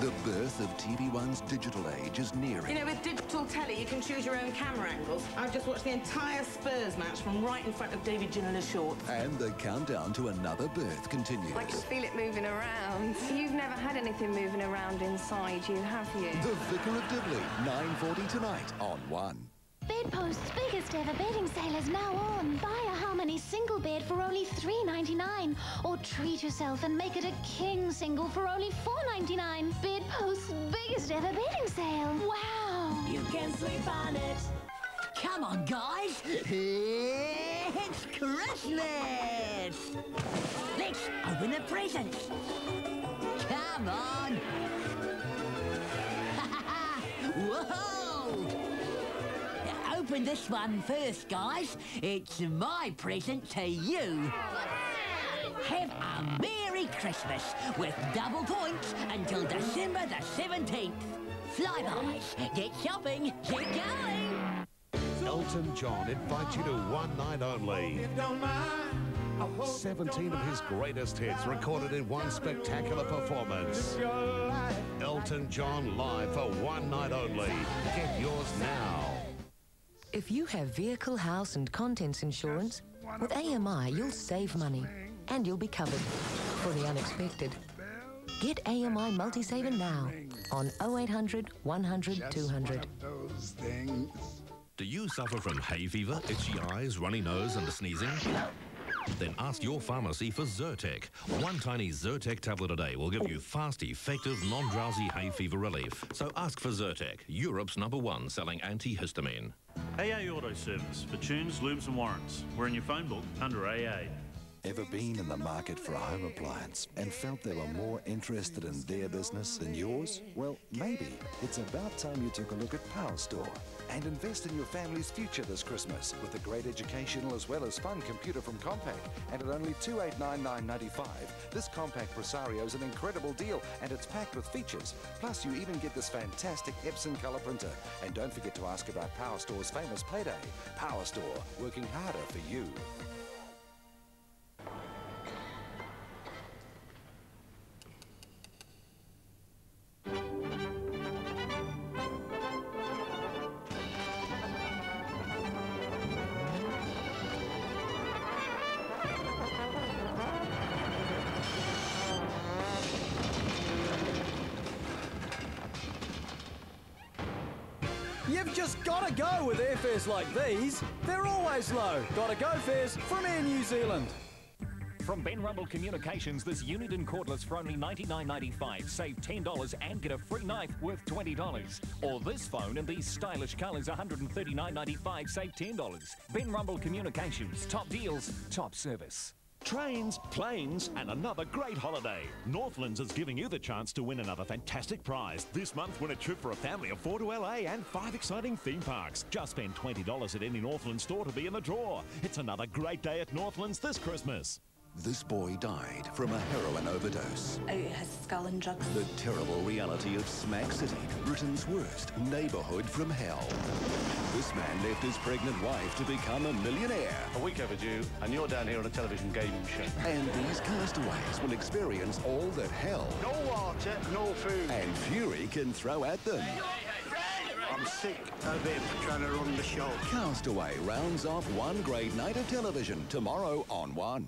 The birth of TV1's digital age is nearing. You know, with digital telly, you can choose your own camera angles. I've just watched the entire Spurs match from right in front of David Ginola shorts. And the countdown to another birth continues. I can feel it moving around. You've never had anything moving around inside you, have you? The Vicar of Dibley, 9.40 tonight on 1. Bedpost's biggest ever bedding sale is now on. Buy a Harmony single bed for only $3.99. Or treat yourself and make it a king single for only $4.99. Biggest ever bedding sale. Wow. You can sleep on it. Come on, guys. It's Christmas. Let's open the presents. Come on. Whoa! Open this one first, guys. It's my present to you. Have a Merry Christmas with double points until December the 17th. Fly Buys, get shopping, get going. Elton John invites you to one night only. 17 of his greatest hits recorded in one spectacular performance. Elton John live for one night only. Get yours now. If you have vehicle, house and contents insurance, with AMI you'll save money and you'll be covered for the unexpected. Get AMI Multi-Saver now on 0800 100 200. Do you suffer from hay fever, itchy eyes, runny nose and sneezing? Then ask your pharmacy for Zyrtec. One tiny Zyrtec tablet a day will give you fast, effective, non-drowsy hay fever relief. So ask for Zyrtec, Europe's number one selling antihistamine. AA Auto Service for tunes, lubes and warrants. We're in your phone book under AA. Ever been in the market for a home appliance and felt they were more interested in their business than yours? Well, maybe it's about time you took a look at Power Store and invest in your family's future this Christmas with a great educational as well as fun computer from Compaq. And at only 289,995, this Compaq Presario is an incredible deal and it's packed with features. Plus, you even get this fantastic Epson color printer. And don't forget to ask about Power Store's famous payday. Power Store, working harder for you. You've just got to go with airfares like these. They're always low. Got to go fares from Air New Zealand. From Ben Rumble Communications, this Uniden cordless for only $99.95. Save $10 and get a free knife worth $20. Or this phone in these stylish colours, $139.95. Save $10. Ben Rumble Communications. Top deals, top service. Trains, planes, and another great holiday. Northlands is giving you the chance to win another fantastic prize. This month, win a trip for a family of four to LA and five exciting theme parks. Just spend $20 at any Northlands store to be in the draw. It's another great day at Northlands this Christmas. This boy died from a heroin overdose. Oh, it has skull and drugs. The terrible reality of Smack City, Britain's worst neighborhood from hell. This man left his pregnant wife to become a millionaire. A week overdue, and you're down here on a television game show. And these castaways will experience all that hell No water, no food. and fury can throw at them. I'm sick of him trying to run the show. Castaway rounds off one great night of television tomorrow on 1.